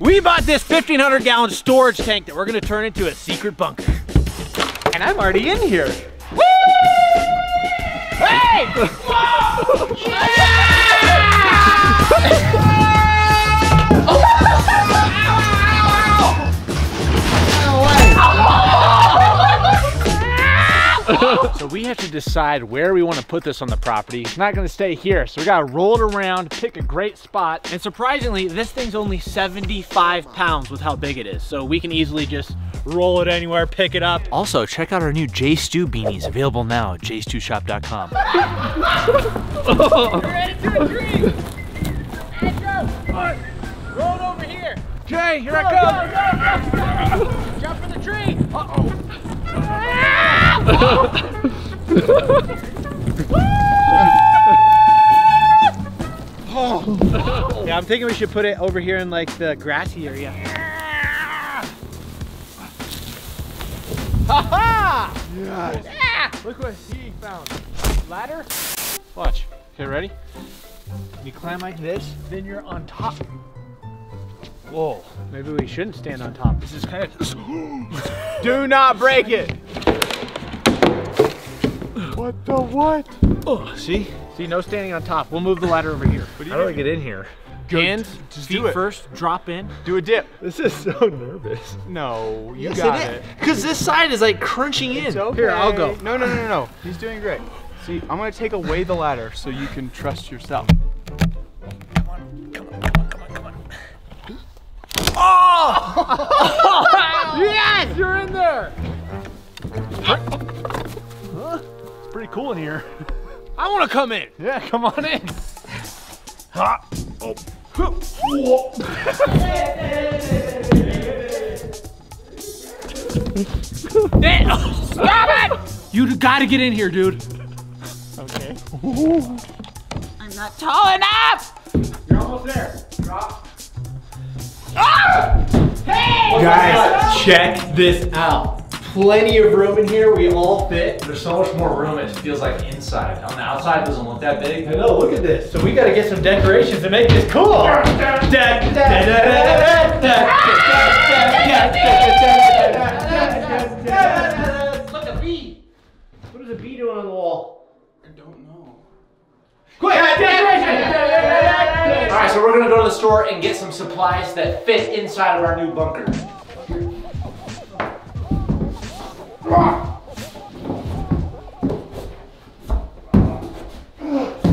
We bought this 1,500 gallon storage tank that we're gonna turn into a secret bunker. And I'm already in here. Hey! so we have to decide where we want to put this on the property. It's not going to stay here, so we got to roll it around, pick a great spot. And surprisingly, this thing's only 75 pounds with how big it is, so we can easily just roll it anywhere, pick it up. Also, check out our new J Stu beanies, available now at jstushop.com. You're to a dream. Roll it over here. Jay, here I come. Jump in the tree. Uh-oh. Ah! Yeah, I'm thinking we should put it over here in like the grassy area. Ha ha! Yes. Look what he found. Ladder? Watch. Okay, ready? You climb like this, then you're on top. Whoa, maybe we shouldn't stand on top. This is kind of. Do not break it. What the what? Oh, see? See, no standing on top. We'll move the ladder over here. How do I get in here? Go- Hands, just feet do it. first, drop in. Do a dip. This is so nervous. No, you Yes, got it it. Because this side is like crunching in. Okay. Here, I'll go. No, no, no, no, no. He's doing great. See, I'm gonna take away the ladder so you can trust yourself. Come on, come on, come on, come on, come on. Oh! yes, you're in there. Cool in here. I want to come in. Yeah, come on in. Oh. Stop it! You got to get in here, dude. Okay. I'm not tall enough. You're almost there. Drop. Ah! Hey! Guys, check this out. Plenty of room in here. We all fit. There's so much more room. It feels like inside. On the outside, it doesn't look that big. I know, look at this. So we gotta get some decorations to make this cool. Look a bee. What is a bee doing on the wall? I don't know. Quick! All right, so we're gonna go to the store and get some supplies that fit inside of our new bunker.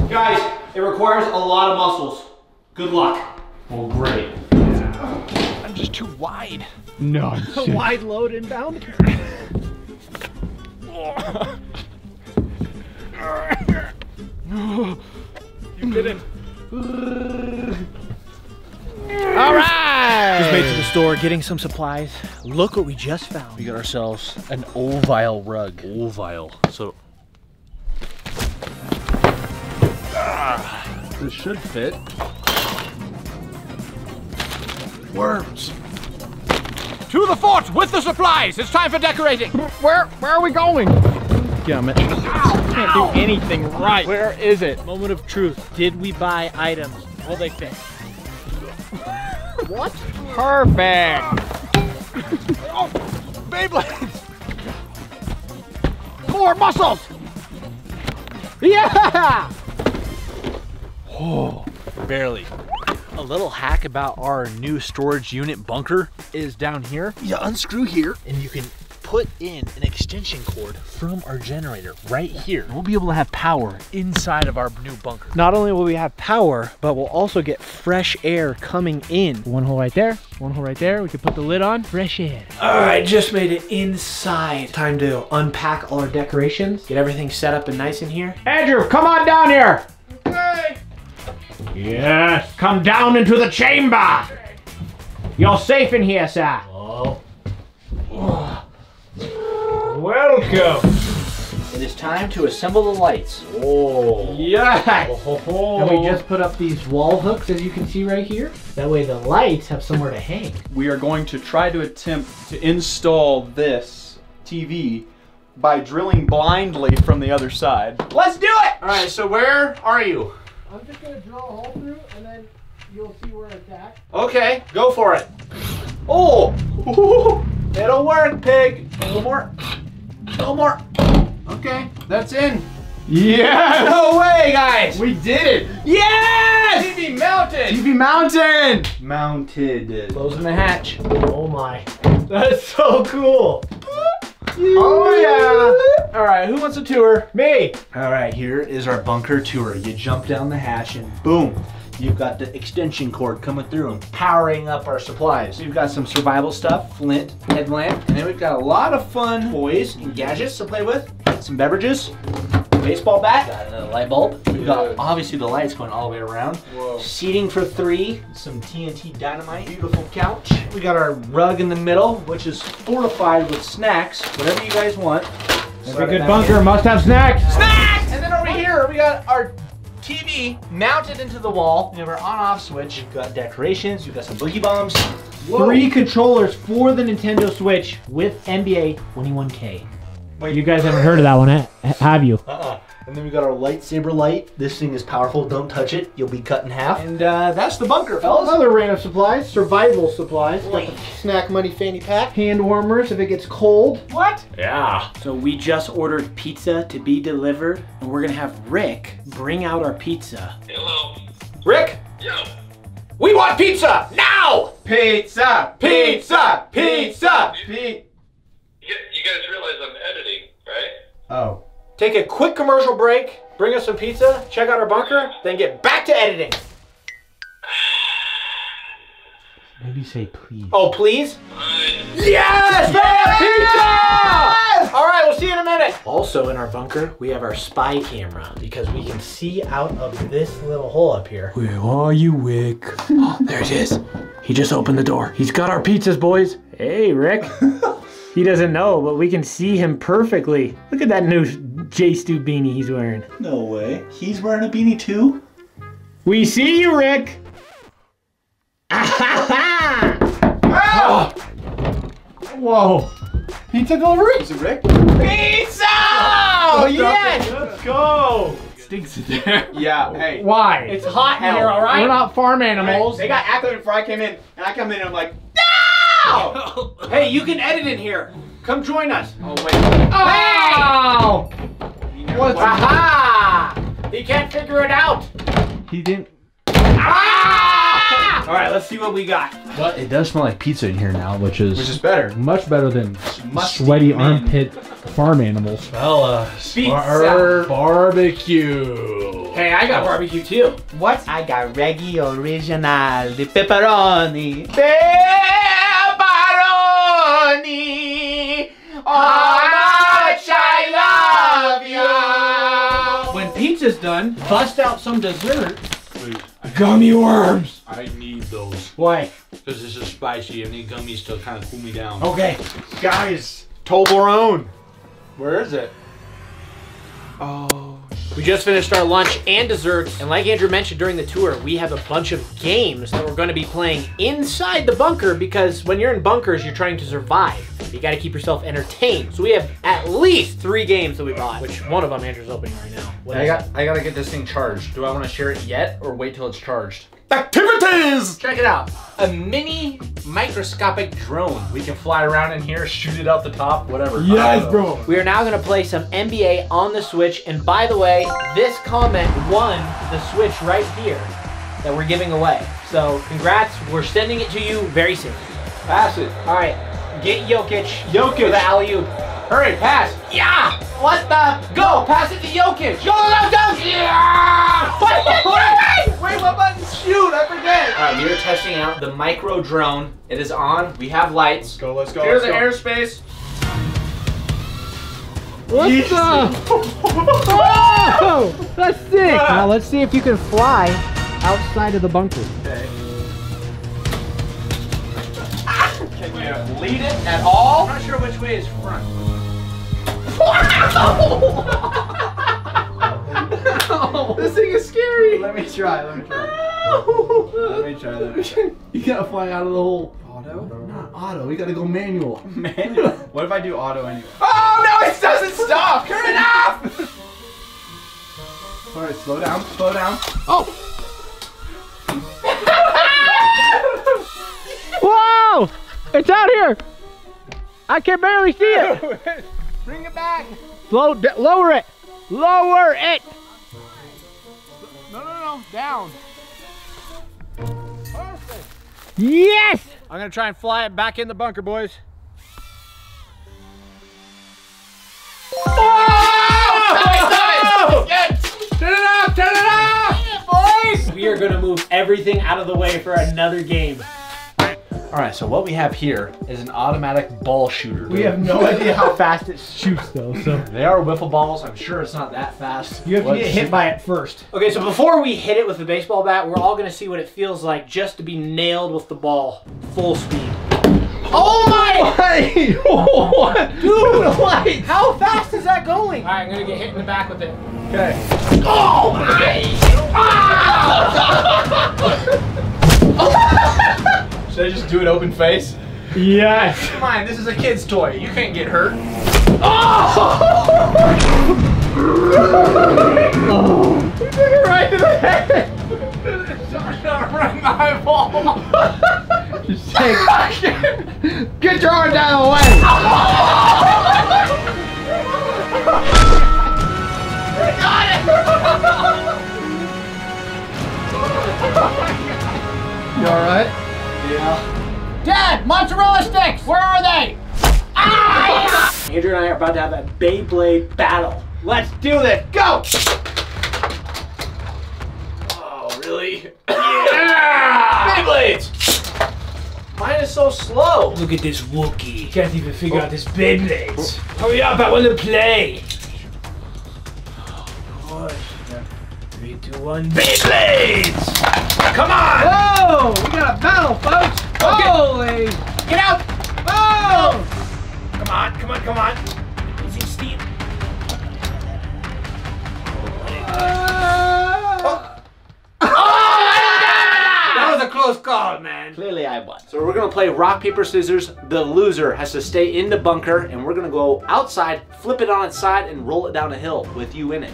Guys, it requires a lot of muscles. Good luck. Well, great. I'm just too wide. No. Wide load inbound. You didn't. All store, getting some supplies. Look what we just found. We got ourselves an ovile rug. Ovile. So ah, This should fit. Worms. To the fort with the supplies. It's time for decorating. Where where are we going? Gummit. Can't do anything right. Where is it? Moment of truth. Did we buy items? Will they fit? What? Perfect. Beyblades. More muscles. Yeah. Oh, barely. A little hack about our new storage unit bunker is down here. You unscrew here and you can put in an extension cord from our generator right here. We'll be able to have power inside of our new bunker. Not only will we have power, but we'll also get fresh air coming in. One hole right there, one hole right there. We can put the lid on, fresh air. All right, just made it inside. Time to unpack all our decorations, get everything set up and nice in here. Andrew, come on down here. Okay. Yes, come down into the chamber. You're safe in here, sir. Welcome. It is time to assemble the lights. Oh. Yes. And we just put up these wall hooks, as you can see right here. That way the lights have somewhere to hang. We are going to try to attempt to install this TV by drilling blindly from the other side. Let's do it! All right, so where are you? I'm just gonna drill a hole through and then you'll see where it's at. Okay, go for it. Oh, Ooh, it'll work, pig. A little more. A little more. Okay, that's in. Yeah! No way, guys. We did it! Yes! TV mounted! TV Mountain! Mounted. Closing the hatch. Oh my. That's so cool. Oh yeah! All right, who wants a tour? Me. All right, here is our bunker tour. You jump down the hatch and boom, you've got the extension cord coming through and powering up our supplies. We've got some survival stuff, flint, headlamp, and then we've got a lot of fun toys and gadgets to play with. Some beverages, baseball bat, Got another light bulb. We've got obviously the lights going all the way around. Whoa. seating for three, Some TNT dynamite. beautiful couch. We got our rug in the middle, which is fortified with snacks, whatever you guys want. Every good bunker must have snacks. Snacks! And then over here, we got our TV mounted into the wall. We have our on-off switch. We've got decorations. We've got some boogie bombs. Three controllers for the Nintendo Switch with NBA 21K. Wait. You guys haven't heard of that one, eh? have you? Uh-uh. And then we got our lightsaber light. This thing is powerful. Don't touch it. You'll be cut in half. And uh, that's the bunker, fellas. Another random supplies, survival supplies. Got the snack money fanny pack. Hand warmers if it gets cold. What? Yeah. So we just ordered pizza to be delivered, and we're gonna have Rick bring out our pizza. Hello. Rick? We want pizza now! Pizza! Pizza! Pizza! Pizza! You, you guys realize I'm editing, right? Oh. Take a quick commercial break, bring us some pizza, check out our bunker, then get back to editing. Maybe say please. Oh, please? Fine. Yes! Pizza! All right, we'll see you in a minute. Also in our bunker, we have our spy camera because we can see out of this little hole up here. Where are you, Wick? Oh, there it is. He just opened the door. He's got our pizzas, boys. Hey, Rick. he doesn't know, but we can see him perfectly. Look at that new J Stu beanie he's wearing. No way. He's wearing a beanie too? We see you, Rick. Ah! Whoa. Pizza delivery? Is it Rick? Pizza! Oh, yes! Let's go! Stinks in there. Yeah, hey. Why? It's hot in here, all right? We're not farm animals. They got activated before I came in, and I come in and I'm like, No! hey, you can edit in here. Come join us. oh wait. Ow! What's Aha! He can't figure it out. He didn't. Ah! All right, let's see what we got. But it does smell like pizza in here now, which is. Which is better. Much better than Musty sweaty men. armpit farm animals. fellas. Pizza. barbecue. Hey, I got barbecue too. What? I got Reggie Original, the pepperoni. Pepperoni. How much I love you. When pizza's done, bust out some dessert. Gummy worms. I need those. Why? Because this is spicy. I need gummies to kind of cool me down. Okay. Guys, Toblerone. Where is it? Oh. We just finished our lunch and desserts, and like Andrew mentioned during the tour, we have a bunch of games that we're going to be playing inside the bunker because when you're in bunkers, you're trying to survive. You got to keep yourself entertained. So we have at least three games that we bought, which one of them Andrew's opening right now. What I got. I gotta get this thing charged. Do I want to share it yet, or wait till it's charged? Activities! Check it out. A mini microscopic drone. We can fly around in here, shoot it out the top, whatever. Yes, bro. We are now going to play some NBA on the Switch. And by the way, this comment won the Switch right here that we're giving away. So congrats. We're sending it to you very soon. Pass it. All right. Get Jokic. Jokic. For the alley-oop. Hurry, pass. Yeah! What the? Go! Pass it to Jokic! Go, go, go! Yeah! What are you doing? Wait, what button? Shoot, I forget. All right, we are testing out the micro drone. It is on. We have lights. Go, let's go. Here's let's the go. airspace. What the? Oh, that's sick. Now let's see if you can fly outside of the bunker. Can you lead it at all? I'm not sure which way is front. This thing is scary. Let me try. Let me try. let me try. Let me try. You gotta fly out of the hole. Auto? Not auto. We gotta go manual. Manual. What if I do auto anyway? Oh no! It doesn't stop. Turn it off. All right, slow down. Slow down. Oh! It's out here! I can barely see it! Bring it back. Slow, d- lower it! Lower it! No, no, no. Down. Yes! I'm gonna try and fly it back in the bunker, boys. Oh! Turn it off! Turn it off! boys! We are gonna move everything out of the way for another game. All right, so what we have here is an automatic ball shooter. We have no idea how fast it shoots though, so. They are wiffle balls. I'm sure it's not that fast. You have to Let's get hit see. by it first. Okay, so before we hit it with the baseball bat, we're all gonna see what it feels like just to be nailed with the ball full speed. Oh my! Hey! what? Dude, what? How fast is that going? All right, I'm gonna get hit in the back with it. Oh ah! Should I just do it open face? Yes! Come on, this is a kid's toy. You can't get hurt. Oh! Right to the head! right my. Just take. Get your arm down the way! Beyblade battle. Let's do this. Go! Oh, really? Yeah! Beyblades! Mine is so slow. Look at this Wookie. Can't even figure oh. out this Beyblades. Hurry up, I want to play. Three, two, one. Beyblades! Come on! Whoa! We got a battle, folks! Holy! Get out! Oh! Come on, come on, come on. That was a close call, man. Clearly I won. So we're gonna play rock, paper, scissors. The loser has to stay in the bunker, and we're gonna go outside, flip it on its side, and roll it down a hill with you in it.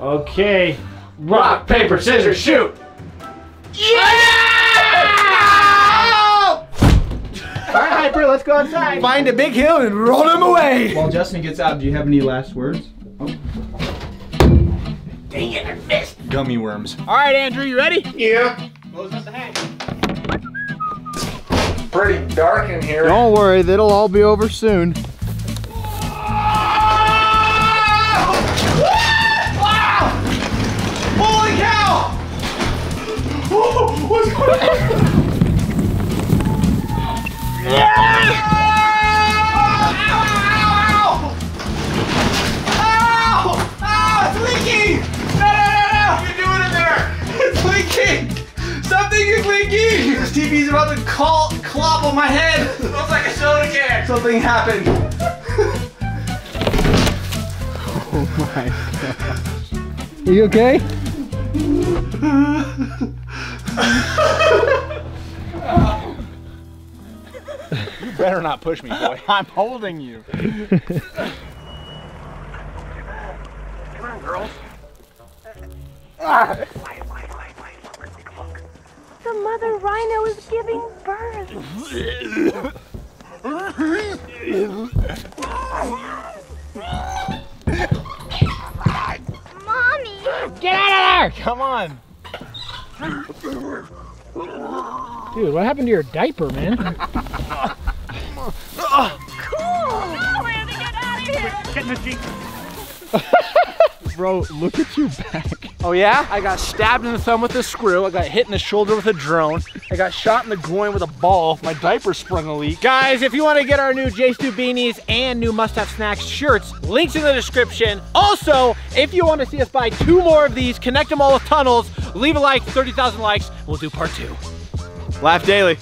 Okay. Rock, paper, scissors, shoot! Yeah! Alright, Hyper, let's go outside. Find a big hill and roll him away. While Justin gets out, do you have any last words? Oh. Dang it! I missed. Gummy worms. Alright, Andrew, you ready? Pretty dark in here. Don't worry, that'll all be over soon. Holy cow! Oh, what's going on? Ow! Ow! It's leaking! No, no, no, no! What are you doing in there? It's leaking! Something is leaking! This TV's about to call, clop on my head! It looks like a soda can! Something happened! Oh my god. Are you okay? You better not push me, boy. I'm holding you. The ah. Mother rhino is giving birth. Mommy! Get out of there! Come on. Dude, what happened to your diaper, man? Cool! We have to get out of here! Bro, look at your back. Oh yeah? I got stabbed in the thumb with a screw. I got hit in the shoulder with a drone. I got shot in the groin with a ball. My diaper sprung a leak. Guys, if you want to get our new J Stu beanies and new Must Have Snacks shirts, links in the description. Also, if you want to see us buy two more of these, connect them all with tunnels, leave a like, 30,000 likes, we'll do part two. Laugh daily.